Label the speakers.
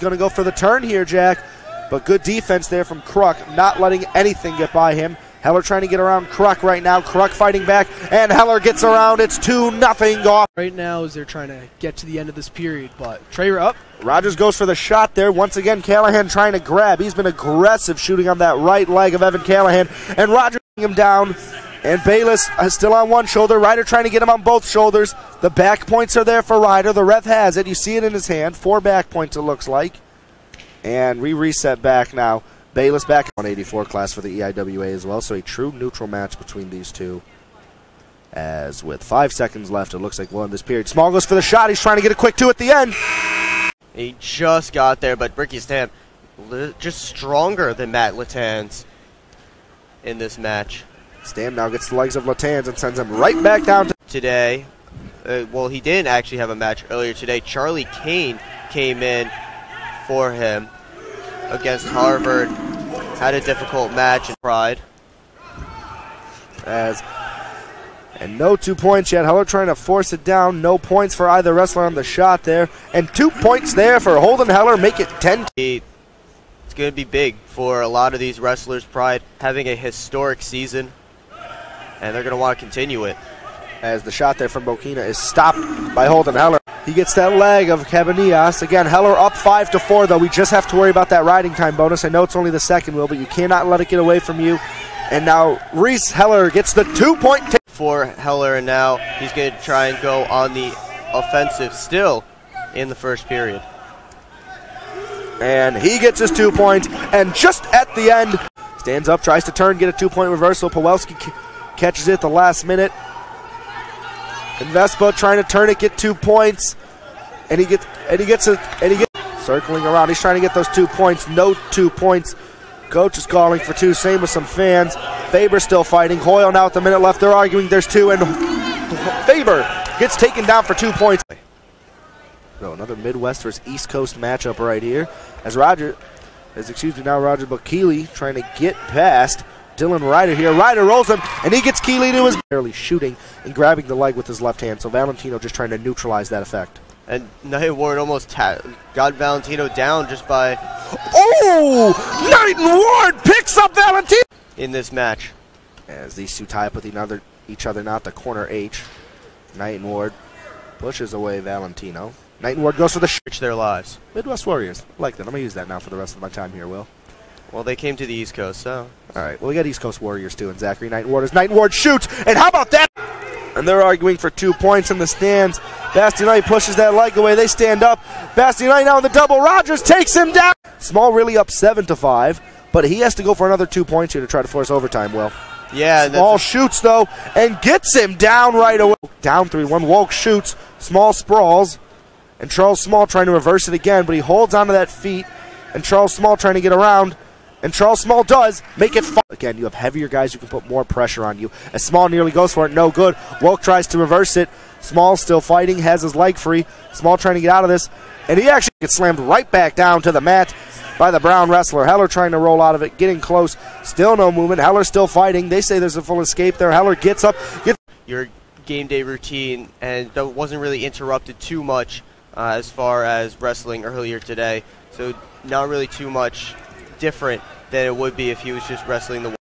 Speaker 1: Going to go for the turn here, Jack. But good defense there from Kruk, not letting anything get by him. Heller trying to get around Kruk right now. Kruk fighting back, and Heller gets around. It's 2 nothing off.
Speaker 2: Right now, as they're trying to get to the end of this period, but Trey up.
Speaker 1: Rogers goes for the shot there. Once again, Callahan trying to grab. He's been aggressive shooting on that right leg of Evan Callahan, and Rogers him down. And Bayless is still on one shoulder. Ryder trying to get him on both shoulders. The back points are there for Ryder. The ref has it. You see it in his hand. Four back points, it looks like. And we reset back now. Bayless back 184 class for the EIWA as well. So a true neutral match between these two. As with five seconds left, it looks like we'll end this period. Small goes for the shot. He's trying to get a quick two at the end.
Speaker 3: He just got there, but Ricky Stamp just stronger than Matt Latans in this match.
Speaker 1: Stam now gets the legs of Latans and sends him right back down to
Speaker 3: today. Uh, well, he didn't actually have a match earlier today. Charlie Kane came in for him against Harvard. Had a difficult match in Pride.
Speaker 1: As and no two points yet. Heller trying to force it down. No points for either wrestler on the shot there. And two points there for Holden Heller. Make it 10.
Speaker 3: It's going to be big for a lot of these wrestlers. Pride having a historic season. And they're going to want to continue it.
Speaker 1: As the shot there from Bokina is stopped by Holden Heller. He gets that leg of Cabanillas. Again, Heller up 5 to 4, though. We just have to worry about that riding time bonus. I know it's only the second wheel, but you cannot let it get away from you. And now Reese Heller gets the two point take.
Speaker 3: For Heller, and now he's going to try and go on the offensive still in the first period.
Speaker 1: And he gets his two points. And just at the end, stands up, tries to turn, get a two point reversal. Pawelski catches it at the last minute. And Vespa trying to turn it, get two points. And he gets and he gets it and he gets circling around. He's trying to get those two points. No two points. Coach is calling for two, same with some fans. Faber still fighting. Hoyle now at the minute left. They're arguing there's two, and Faber gets taken down for two points. So another Midwest versus East Coast matchup right here. As Roger, as excuse me now, Roger Bakili trying to get past Dylan Ryder here. Ryder rolls him, and he gets Keeley to his barely shooting and grabbing the leg with his left hand. So Valentino just trying to neutralize that effect.
Speaker 3: And Knight Ward almost got Valentino down just by.
Speaker 1: Oh! Knight Ward picks up Valentino!
Speaker 3: In this match.
Speaker 1: As these two tie up with another, each other, not the corner H. Knight Ward pushes away Valentino. Knight Ward goes for the sh-
Speaker 3: their lives.
Speaker 1: Midwest Warriors. I like that. I'm going to use that now for the rest of my time here, Will.
Speaker 3: Well, they came to the East Coast, so.
Speaker 1: All right. Well, we got East Coast Warriors too, and Zachary Knight Ward Knight Ward shoots, and how about that? And they're arguing for two points in the stands. knight pushes that leg away. They stand up. Bastianelli now in the double. Rogers takes him down. Small really up seven to five, but he has to go for another two points here to try to force overtime. Will.
Speaker 3: Yeah.
Speaker 1: Small shoots though and gets him down right away. Down three one. Wolk shoots. Small sprawls, and Charles Small trying to reverse it again, but he holds onto that feet. And Charles Small trying to get around. And Charles Small does make it. Again, you have heavier guys who can put more pressure on you. As Small nearly goes for it, no good. Woke tries to reverse it. Small still fighting, has his leg free. Small trying to get out of this. And he actually gets slammed right back down to the mat by the Brown wrestler. Heller trying to roll out of it, getting close. Still no movement. Heller still fighting. They say there's a full escape there. Heller gets up. Gets
Speaker 3: Your game day routine, and that wasn't really interrupted too much uh, as far as wrestling earlier today. So not really too much different than it would be if he was just wrestling the